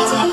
rising.